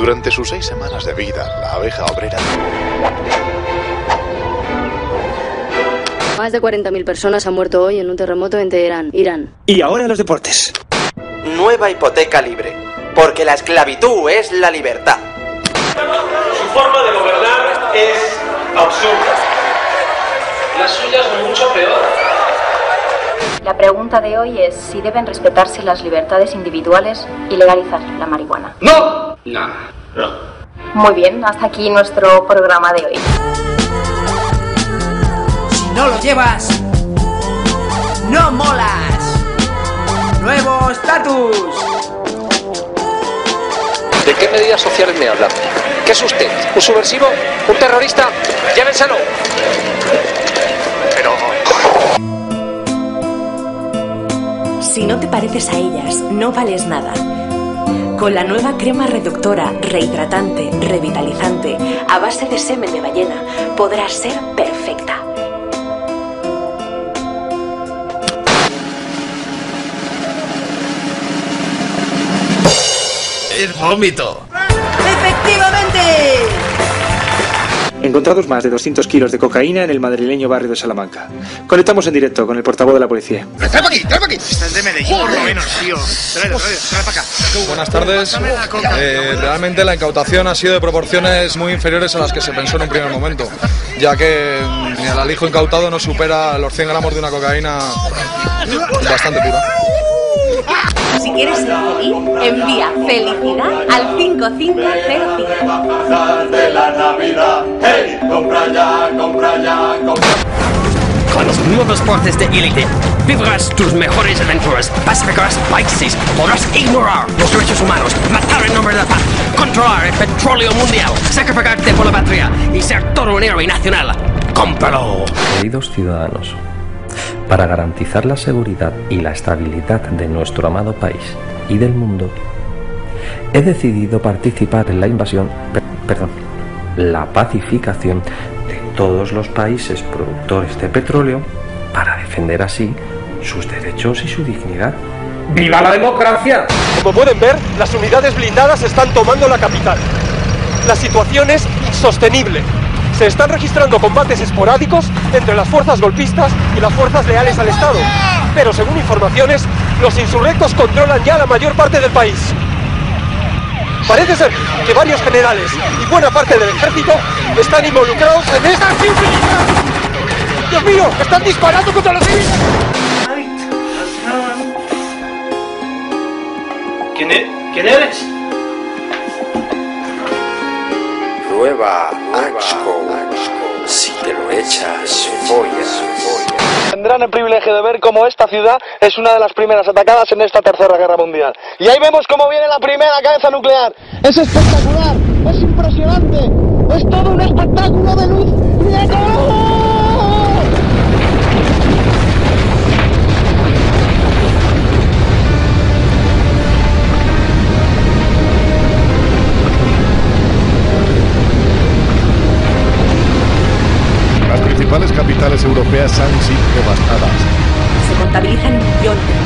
Durante sus seis semanas de vida, la abeja obrera Más de 40.000 personas han muerto hoy en un terremoto en Teherán, Irán. Y ahora los deportes. Nueva hipoteca libre. Porque la esclavitud es la libertad. Su forma de gobernar es absurda. La suya es mucho peor. La pregunta de hoy es si deben respetarse las libertades individuales y legalizar la marihuana. ¡No! No. No. Muy bien, hasta aquí nuestro programa de hoy. Si no lo llevas, no molas. Nuevo estatus. ¿De qué medidas sociales me habla? ¿Qué es usted? ¿Un subversivo? ¿Un terrorista? ¡Llévenselo! Pero... Si no te pareces a ellas, no vales nada. Con la nueva crema reductora, rehidratante, revitalizante, a base de semen de ballena, podrás ser perfecta. ¡Es vómito! Encontrados más de 200 kilos de cocaína en el madrileño barrio de Salamanca. Conectamos en directo con el portavoz de la policía. ¡Trae aquí! ¡Trae aquí! Estás de Medellín, por lo menos, tío. Tráelo para acá. Buenas tardes. Eh, realmente la incautación ha sido de proporciones muy inferiores a las que se pensó en un primer momento, ya que mm, el alijo incautado no supera los 100 gramos de una cocaína bastante pura. Si quieres ser feliz, envía felicidad al 5505. de la Navidad. ¡Hey! Compra ya, compra ya, compra. Con los nuevos portes de élite, vivirás tus mejores aventuras, pacificarás países, podrás ignorar los derechos humanos, matar en nombre de la paz, controlar el petróleo mundial, sacrificarte por la patria y ser todo un héroe nacional. ¡Cómpralo! Queridos ciudadanos, para garantizar la seguridad y la estabilidad de nuestro amado país y del mundo, he decidido participar en la invasión, per- perdón, la pacificación de todos los países productores de petróleo para defender así sus derechos y su dignidad. ¡Viva la democracia! Como pueden ver, las unidades blindadas están tomando la capital. La situación es insostenible. Se están registrando combates esporádicos entre las fuerzas golpistas y las fuerzas leales al Estado. Pero según informaciones, los insurrectos controlan ya la mayor parte del país. Parece ser que varios generales y buena parte del ejército están involucrados en esta militar. ¡Dios mío! ¡Están disparando contra los civiles! ¿Quién, e- ¿Quién eres? Prueba Axco. Si te lo echas, follas. Tendrán el privilegio de ver cómo esta ciudad es una de las primeras atacadas en esta tercera guerra mundial. Y ahí vemos cómo viene la primera cabeza nuclear. Es espectacular, es impresionante, es todo un espectáculo de luz europeas han sido devastadas. Se contabilizan millones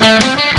Thank you.